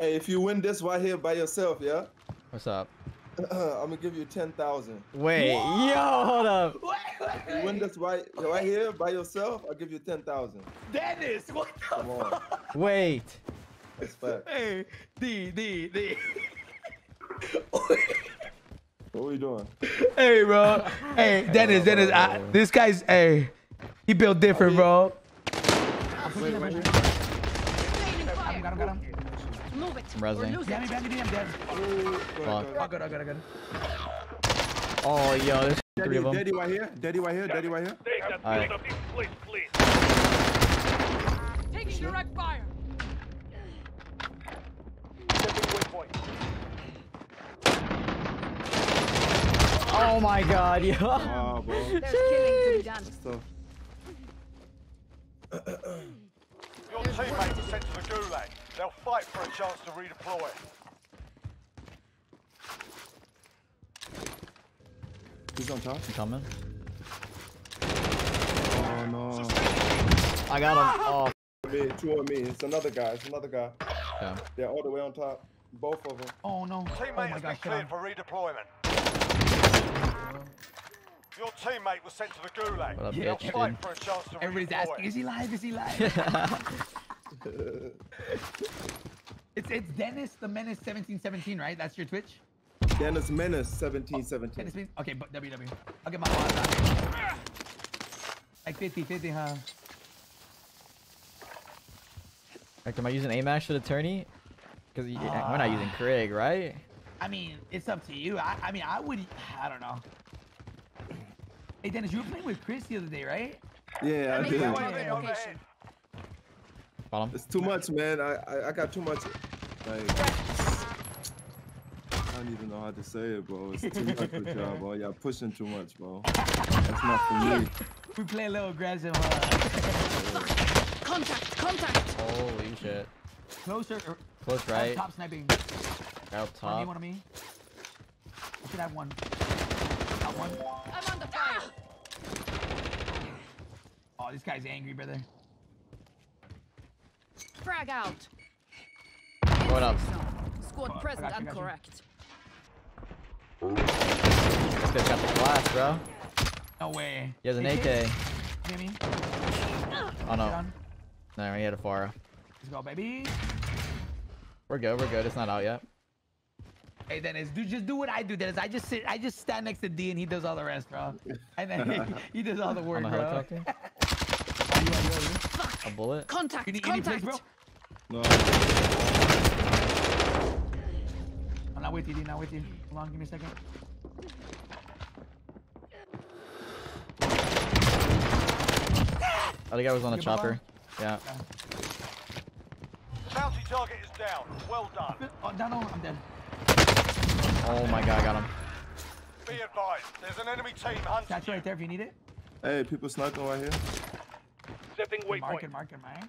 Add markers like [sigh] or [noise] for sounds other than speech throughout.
Hey, if you win this right here by yourself, yeah, What's up? [clears throat] I'm gonna give you ten thousand. Wait, yo, hold up. Wait. You win this right right here by yourself, I'll give you ten thousand. Dennis, what the Come on, Wait. that's fact. Hey, D, D, D. What are we doing? hey, bro. Hey, Dennis, Dennis. I, this guy's, hey, he built different, bro. Wait, right here. Got him, got him, got him. Move it. I'm resing. Or lose Damn me, it. damn me, damn, dead. Fuck. Oh, good, oh, good, oh, good. Oh, yo, there's three of them. daddy right here. Daddy right here. Daddy right here. Alright. Taking direct fire. Oh my god, yo. Wow, bro. [laughs] There's killing to be done. So, Your teammate was sent to the gulag. They'll fight for a chance to redeploy. who's on top? I'm coming. Oh no. I got him. Ah! Oh, Me, two on me. It's another guy. It's another guy. Yeah. They're all the way on top. Both of them. Oh, no. Oh, Teammate my has been cleared for redeployment. Your teammate was sent to the gulag. What up, They'll bitch, fight for a chance to Everybody's redeploy. asking, is he live? Is he live? [laughs] [laughs] [laughs] it's it's Dennis the Menace 1717, right? That's your Twitch? Dennis Menace, 1717. Dennis means okay, but WW. I'll get my odds out. Like 50 50, huh? Like, am I using AMAX for the tourney? Because we're not using ah. Craig, right? I mean, it's up to you. I, I mean, I would. I don't know. Hey, Dennis, you were playing with Chris the other day, right? Yeah, I Make did. your UAV way to the overhead. location. Bottom. It's too much, man. I, I I got too much. Like I don't even know how to say it, bro. It's too much for y'all, bro. Y'all pushing too much, bro. That's not for me. We play a little aggressive. Huh? Contact, contact. Holy shit. Closer. Or, Close right. Top sniping. Out One on me, top. one on me. I should have one. Got one. I'm under fire. Oh, this guy's angry, brother. Frag out. What up? Squad Oh, present got and got you. correct. This guy's got the flash, bro. No way. He has an AK? AK. Give. Oh no. No, he had a Fara. Let's go, baby. We're good, we're good. It's not out yet. Hey Dennis, do just do what I do, Dennis. I just sit, I just stand next to D and he does all the rest, bro. And then [laughs] he, he does all the work, bro. [laughs] helicopter. Are you, are you, are? A bullet. Contact, You need any place, contact. bro? No. I'm not with you, D. Not with you. Hold on, give me a second. Oh, Other guy was on a Good chopper. Yeah. Bounty target is down. Well done. Oh, no, no, I'm dead. Oh my god, I got him. Be advised, there's an enemy team hunting Statue you. right there if you need it. Hey, people sniping right here. Setting Mark it, mark it, man.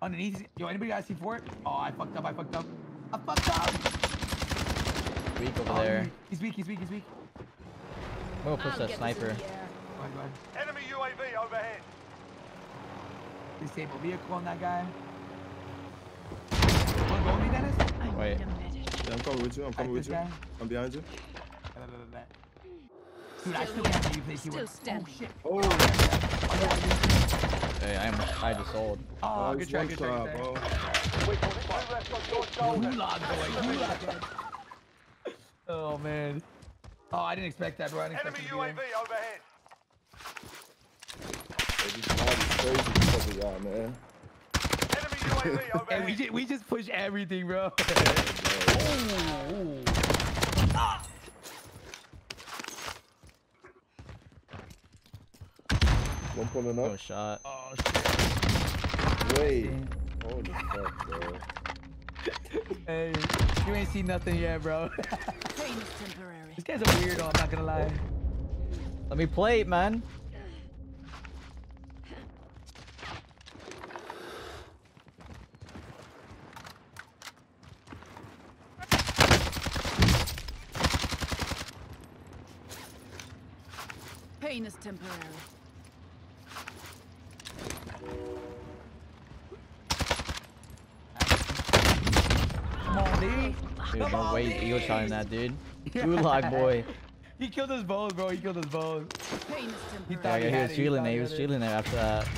Underneath. Yo, anybody got C4? Oh, I fucked up. I fucked up. I fucked up. Weak over Oh, there. He's weak. He's weak. He's weak. I'm gonna push that get this in sniper. Uh, go ahead, go ahead. Enemy UAV overhead. Disable vehicle on that guy. Wanna go with me, Dennis? I Wait. need a medic. Yeah, I'm coming with you. I'm coming with you. guy? I'm behind you. Mm. Dude, I Still still can't believe you play Still C4. Oh, shit. Oh, oh Hey, I am I just sold. Oh, oh good try, good try, shot, good try. bro. Two left on your shoulder. Gulag [laughs] boy, gulag. Oh, man. Oh, I didn't expect that, bro. I didn't Enemy expect it to UAV overhead. Hey, this crazy y'all, man. Enemy UAV there. Hey, we, overhead. just, we just push everything, bro. [laughs] Ooh. One pulling No oh, shot. Oh, shit. Wait. Holy fuck, bro. Hey, you ain't seen nothing yet, bro. Pain [laughs] this guy's a weirdo, I'm not gonna lie. Let me play it, man. Pain is temporary. Way he's eagle Dean. shotting that, dude. [laughs] Gulag boy. He killed us both, bro. He killed us both. He thought temporary. he yeah, he was it, he there. he He was had it. there after that.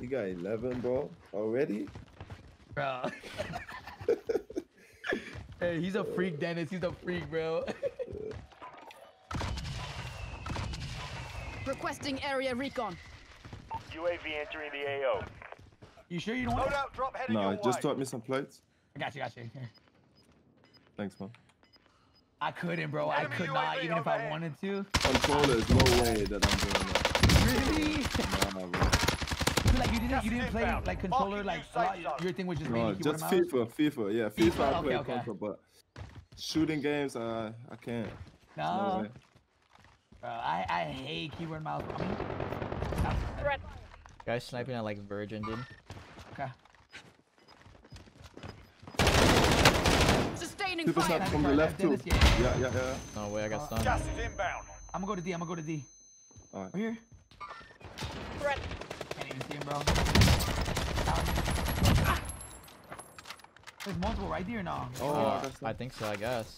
You got 11, bro. Already? Bro. [laughs] hey, he's a freak, Dennis. He's a freak, bro. Requesting area recon. UAV entering the AO. You sure you don't want it? Loadout drop heading No, your just way. taught me some plates. I got you, got you. [laughs] Thanks, man. I couldn't, bro. I Enemy could not, UAV even if I wanted to. Controller, Controllers, no way that I'm doing that. Really? Nah, bro. So, like you didn't, you didn't play like controller, Marking like new a lot, your thing was just No, mainly just and mouse? FIFA, FIFA, yeah, FIFA. FIFA, I okay, play okay. control, but shooting games, uh, I can't. No No, way. bro, I, I hate keyboard mouse. I mean, Threat. Guys sniping at like Virgin, dude. Okay. Sustaining Super fire. from the left too. Yeah. Yeah, yeah, yeah. No way, I got stunned. Gas is inbound. I'm gonna go to D. I'm gonna go to D. Alright. Over here. Threat. Can't even see him, bro. There's multiple right there now. Oh, Uh, that's I think so, I guess.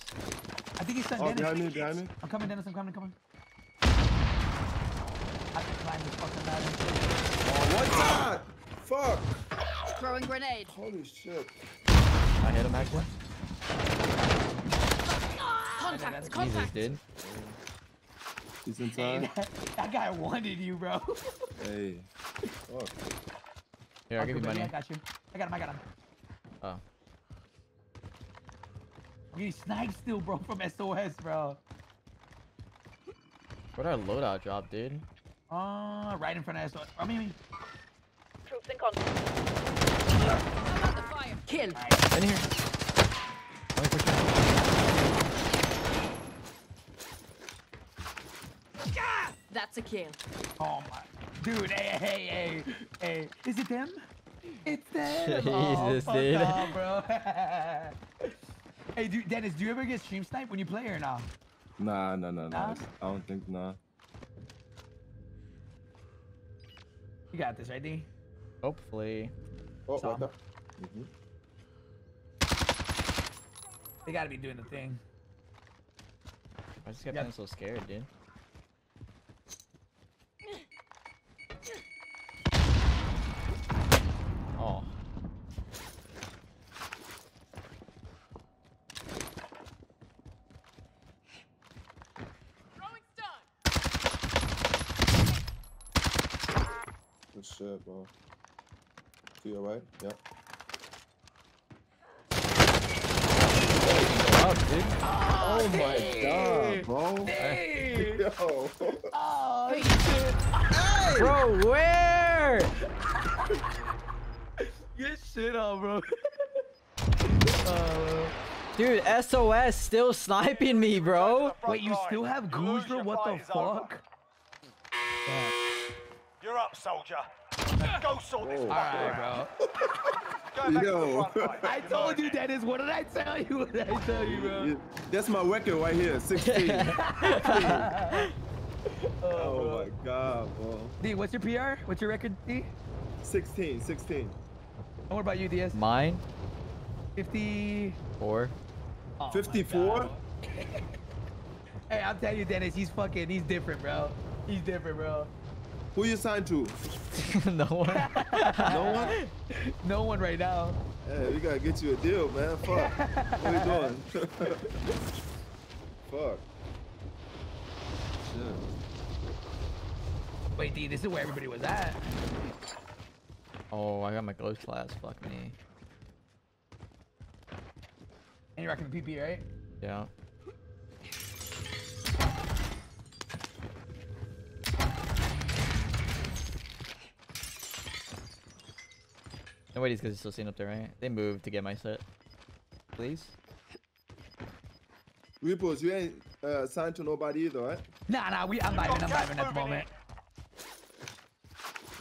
I think he's stunned Oh, Dennis. behind me, behind me. I'm coming, Dennis. I'm coming, coming. I can climb this fucking ladder. Oh, what's that? Fuck. Throwing grenade. Holy shit. I hit him actually. Contact. Jesus, Contact. dude. He's Hey, inside. that, that guy wanted you, bro. Hey. Fuck. Here, I'll give you money. I got you. I got him. I got him. Oh. I'm getting sniped still, bro, from SOS, bro. Where'd our loadout drop, dude? Uh, right in front of SOS. I mean, Troops in contact. I'm under fire. Kill. In here. Let me push. That's a kill. oh my, dude, hey, hey, hey, hey, is it them? It's them. [laughs] oh, Jesus, fuck dude. off, bro. [laughs] hey, dude, Dennis, do you ever get stream snipe when you play or not? Nah, nah, nah, nah. Nah? I don't think, nah. You got this, right, D? Hopefully. Oh, Some. what the? Mhm. They gotta be doing the thing. I just kept Yep. getting so scared, dude. Oh. Good shit, bro. You alright? Yeah. Up, dude. Oh my god, bro. Hey! Yo. [laughs] Oh, shit. Bro, where? [laughs] Get shit on, bro. [laughs] uh, Dude, SOS still sniping me, bro. wait, you still have You lose, goons, your What the fight is over. fuck? You're up, soldier. Go sort this oh, Alright, bro. Go [laughs] back to the Yo. [laughs] I told you, Dennis. What did I tell you? [laughs] What did I tell you, bro? You- That's my record right here, 16. oh my god, bro. D, what's your PR? What's your record, D? 16, 16. And what about you, DS? Mine? 50. Four. Oh 54? Hey, I'm telling you, Dennis, he's fucking, he's different, bro. He's different, bro. Who you signed to? [laughs] no one. No one? [laughs] No one right now. Hey, we gotta get you a deal, man. Fuck. What you [laughs] doing? Fuck. Shit. Wait, D, this is where everybody was at. Oh, I got my ghost class. Fuck me. And you're rocking the PP, right? Yeah. Nobody's because he's still sitting up there, right? They moved to get my set. Please? Repos, you ain't uh, signed to nobody either, right? Nah, nah, we, I'm vibing, I'm vibing at the moment.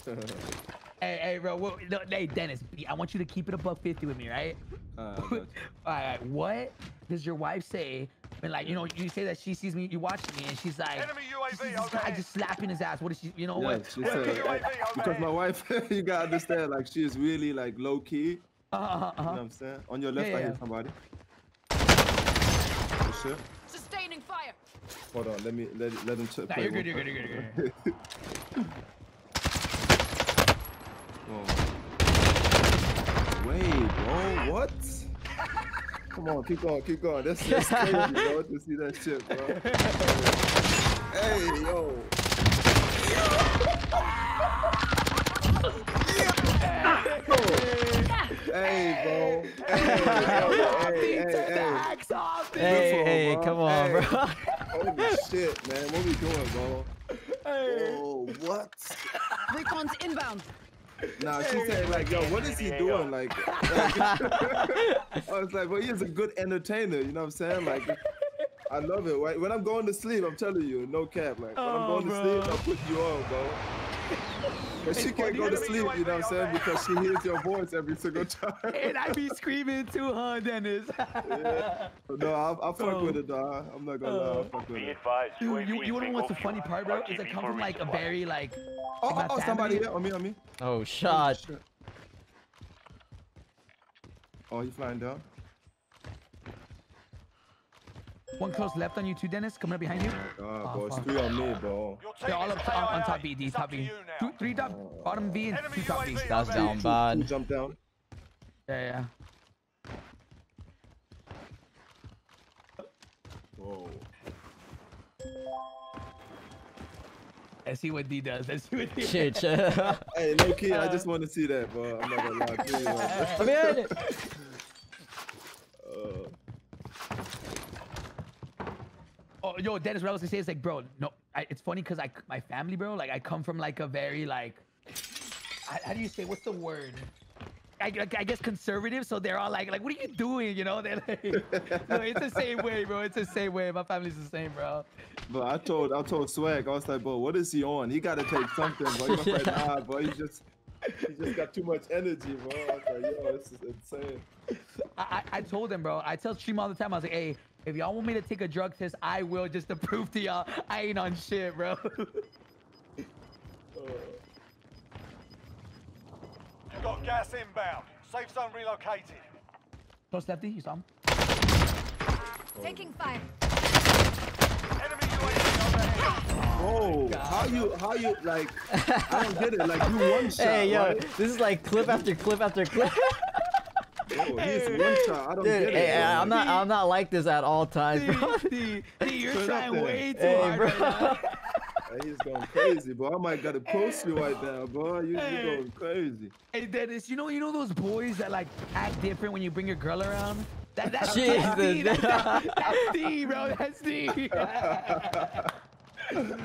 [laughs] Hey, hey, bro, what, no, hey, Dennis, I want you to keep it above 50 with me, right? Uh, I got [laughs] All you. right, what does your wife say And like, you know, you say that she sees me, you watching me, and she's like, Enemy "She UAV sees this guy just slapping his ass. What is she? You know Yeah, what? she Look said, at your like, AV because my wife, [laughs] you gotta understand, like she is really like low key. You Uh, uh, uh, know uh. what I'm saying? On your left, Yeah, I yeah. hear somebody. For sure. Sustaining fire. Hold on, let me let let him check. Nah, you're good, you're good, you're good, you're [laughs] Whoa. Wait, bro, what? Come on, keep going, keep going. That's, that's [laughs] crazy, bro, to see that shit, bro. hey, yo. Hey, bro. Hey, hey, hey, hey, hey. Axe off. Hey, hey, come on, Hey. bro. Holy shit, man. What we doing, bro? Oh, what? Recon's inbound. Nah, she said like, yo, what is he doing? Like, [laughs] like [laughs] I was like, well, he's a good entertainer. You know what I'm saying? Like, I love it. Right? When I'm going to sleep, I'm telling you, no cap. Like, when I'm Oh, going to sleep, I'll put you on, bro. But she can't go to sleep, you know what I'm saying? Because she hears your voice every single time. And I be screaming too, huh, Dennis? [laughs] yeah. No, I'll, I'll fuck with it, dog. I'm not gonna lie, I'll fuck with Be it. advised, Dude, you, UAV you wanna know what's the funny part, bro? Is it I come from like a resupply. very like. Oh, oh, oh, somebody family- here. On me, on me. Oh, oh, oh shot. Oh, you flying down. One close left on you too, Dennis. Coming up behind you. Oh God, Oh, bro, it's three on me, bro. They're all up top, on KIA. top B, D, It's top B. Two, three top, oh. bottom B, and two top B. That's overhead. down Two bad. jump down. Yeah, yeah. Whoa. Let's see what D does. Let's see what D Shit, shit. Hey, low key, I uh, just want to see that, bro. I'm not gonna lie to you. man. Come here. Yo, Dennis, what I was gonna say is like, bro, no, I, it's funny because I, my family, bro, like I come from like a very like, I, how do you say, what's the word? I, I- guess conservative, so they're all like, like, what are you doing? You know, they're like, [laughs] no, it's the same way, bro. It's the same way. My family's the same, bro. but I told I told Swag, I was like, bro, what is he on? He gotta take something, bro. He was like, [laughs] nah, bro. He just he just got too much energy, bro. I was like, yo, this is insane. I, I, I told him, bro. I tell Stream all the time. I was like, hey, if y'all want me to take a drug test, I will, just to [laughs] prove to y'all I ain't on shit, bro. [laughs] Uh, You've got gas inbound. Safe zone relocated. Close lefty, you saw him. Taking fire. Enemy UAV overhead. bro, how you how you like? I don't get it. Like you one [laughs] shot, Hey, yo, right? this is like clip after clip after clip. Bro, he's one shot. I don't Dude, get it. hey. I'm not, I'm not like this at all times, bro. D, D, [laughs] you're Turn trying way too Hey, hard bro. right [laughs] he's going crazy, bro. I might gotta post you right now, bro. You you Hey. going crazy. Hey Dennis, you know you know those boys that like act different when you bring your girl around? That, that's, [laughs] that's D, Jesus. that's, that's D, bro. That's D.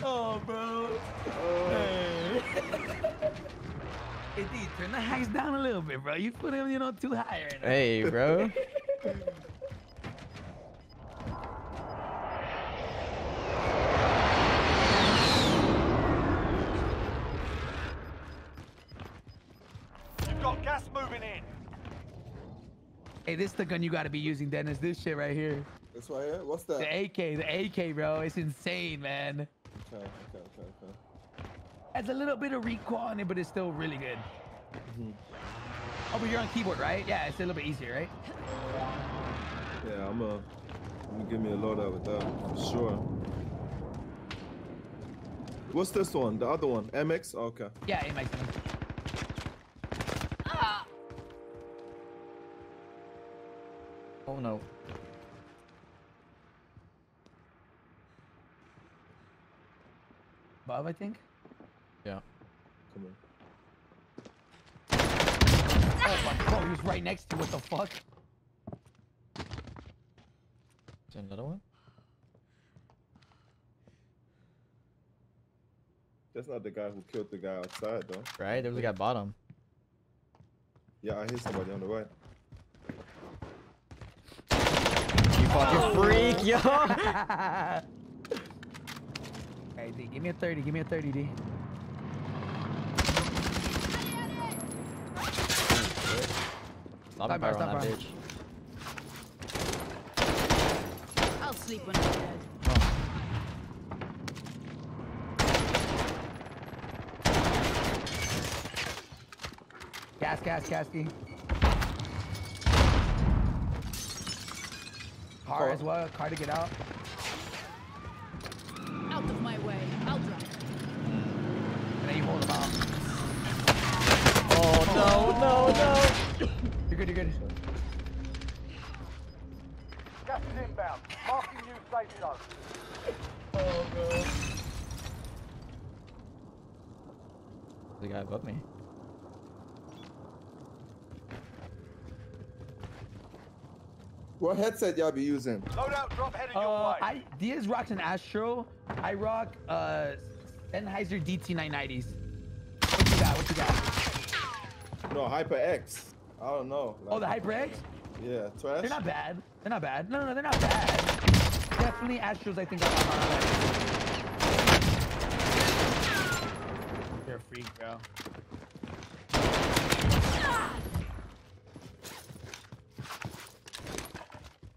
oh, bro. Oh. Hey. Hey, D, turn the hacks down a little bit, bro. You put him, you know, too high right now. Hey, bro. Got gas moving in. Hey, this is the gun you gotta be using, Dennis. This shit right here. This right here. What's that? The AK, the AK, bro. It's insane, man. Okay, okay, okay, okay. Has a little bit of recoil on it, but it's still really good. Mm-hmm. Oh, but you're on keyboard, right? Yeah, it's a little bit easier, right? Yeah, I'm a. I'm gonna give me a loadout with that for sure. What's this one? The other one? MX? Okay. Yeah, it makes sense. Oh no. Bob, I think. Yeah. Come on. Oh my god, he was right next to you. What the fuck? Is there another one? That's not the guy who killed the guy outside, though. Right? There was a guy bottom. Yeah, I hear somebody on the right. You fucking oh. freak, yo! [laughs] hey, D, give me a 30. Give me a 30, D. Stop Stop, fire on that bitch. I'll sleep when I'm dead. Gas, gas, gassy. Car as well. Car to get out. Out of my way. I'll drive. And then you hold him out. Oh no, no, no. You're good, you're good. Gas is inbound. Marking new safe zone. The guy above me. What headset y'all be using? Loadout drop headed your Uh, way. I Diaz rocks an Astro. I rock uh Sennheiser DT990s. What you got? What you got? No, HyperX. I don't know. Oh, the like, HyperX? Yeah, trash. They're not bad. They're not bad. No, no, no, they're not bad. Definitely Astros. I think are on They're a freak, bro.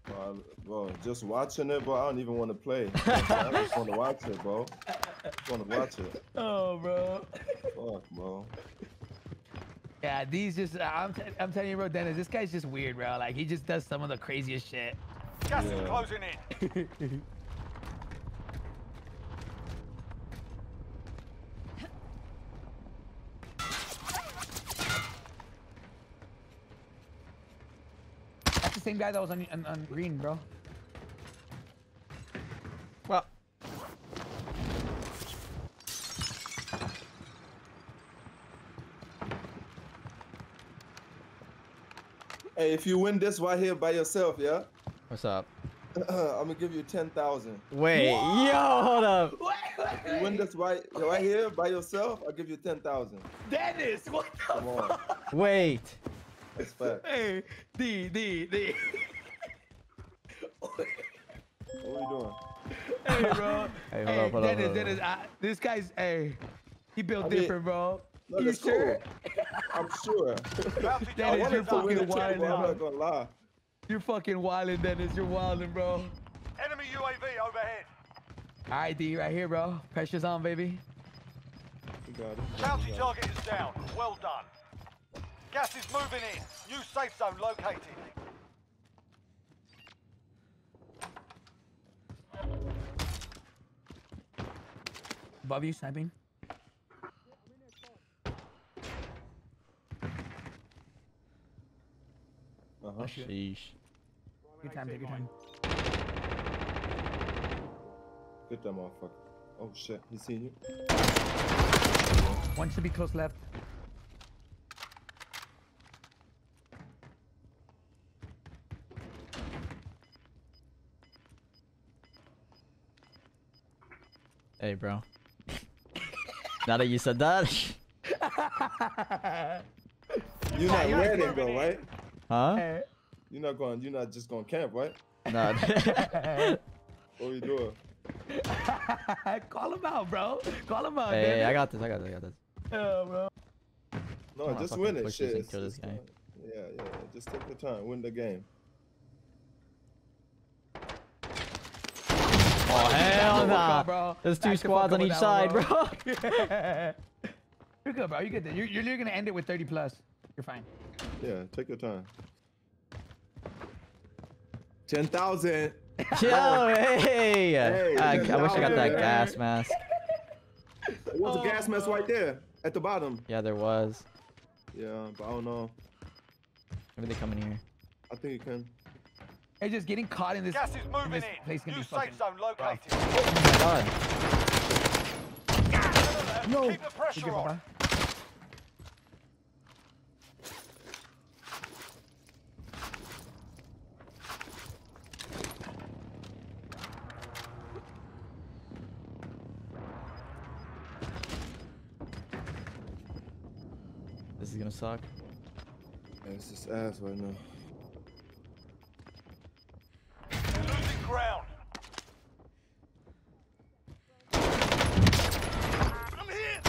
Uh, bro, just watching it, bro. I don't even want to play. [laughs] I just want to watch it, bro. Just want to watch it. Oh, bro. Fuck, bro. Yeah, these just, uh, I'm, t- I'm telling you, bro, Dennis, this guy's just weird, bro. Like, he just does some of the craziest shit. Gas is Yeah. closing in. [laughs] That's the same guy that was on, on, on green, bro. Hey, if you win this right here by yourself, yeah, what's up? [clears throat] I'm gonna give you ten thousand. Wait, yo, hold up. [laughs] Wait, You win this right right here by yourself, I'll give you ten thousand. Dennis, what the Come on, fuck? Wait. that's fact. [laughs] Hey, D, D, D. [laughs] What are we doing? hey, bro. Hey, hold up, hold up, Dennis, up. Dennis, I, this guy's, hey, he built I mean, different, bro. No, you sure? cool. I'm sure. Dennis, I you're wanted to win fucking the check, wild. I'm not gonna lie. You're fucking wildin', Dennis. You're wilding, bro. Enemy UAV overhead. All right, D, right here, bro. Pressure's on, baby. You got it. Bounty target is down. Well done. Gas is moving in. New safe zone located. Above you, sniping. Uh-huh. Sheesh. Good time, take your time. Get that motherfucker. Oh shit, he seen you. One should be close left. Hey, bro. now that you said that, You're [laughs] not you're wedding though, right? huh? Hey. You're not going. You're not just going camp, right? Nah. [laughs] What are you doing? [laughs] Call him out, bro. Call him out, hey, Dennis. I got this. I got this. I got this. Yeah, bro. No, Come on, just fucking win it. Shit. this kill this guy. Yeah, yeah. Just take your time. Win the game. Oh hell Back the fuck nah. up, bro. There's two Back squads on each with side, that bro. one, [laughs] You're good, bro. You're good. You're, you're, you're gonna end it with 30 plus. You're fine. Yeah, take your time. Ten thousand. Yo, hey. Hey, I, I wish I got that gas mask. What's a gas mask right there at the bottom? Yeah, there was. Yeah, but I don't know. Maybe they come in here. I think you can. Hey, just getting caught in this, Gas is in moving this in. place can New be fucking safe zone located. Oh my god. No. Keep the pressure on. Suck. Yeah, it's just ass right now. Losing ground. I'm here.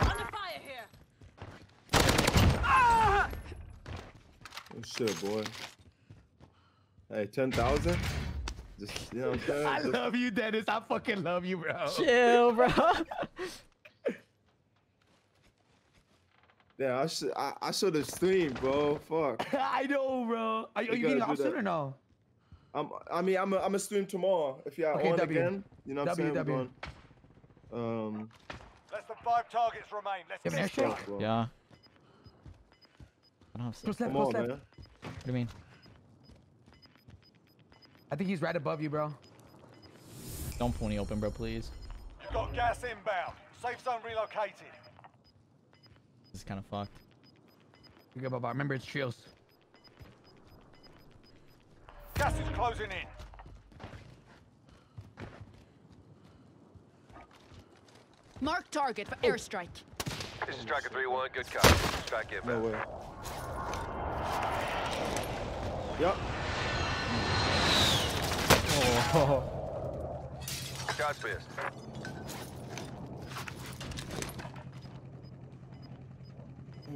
Under fire here. Ah! Oh shit, boy. Hey, ten thousand. Just you know I'm [laughs] saying? I Just- love you, Dennis. I fucking love you, bro. Chill, bro. [laughs] yeah, I should I, I should have streamed, bro. Fuck. [laughs] I know, bro. Are, you- are You you getting gotta off do soon that. or no? I'm I mean I'm a, I'm a stream tomorrow if you're Okay, on W. again. You know what I'm saying? We're W, um Less than five targets remain. Let's You have an get airstrike? bro. yeah. I don't have. Close What left, close on, left. man. do you mean? I think he's right above you, bro. Don't pull any open, bro, please. You've got gas inbound. Safe zone relocated. This is kind of fucked. You good, Baba. Remember, it's trios. Gas is closing in. Mark target for oh. airstrike. This is Striker 3-1, good copy. Strike it. No way. Yep. Oh. Shots missed.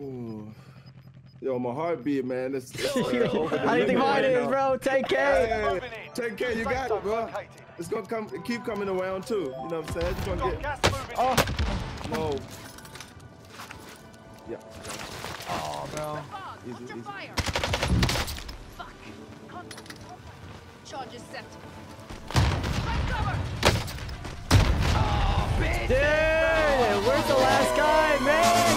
Ooh. Yo, my heartbeat, man. It's, it's, [laughs] uh, over the How do you think mine is, bro? Take care. Moving in. take care, you got it, bro. It's gonna come, keep coming around too. You know what I'm saying? It's gonna get Oh. no. Yeah. Oh, bro. Easy, easy. Fuck. Charges set. Find cover. Dude, where's the last guy, man?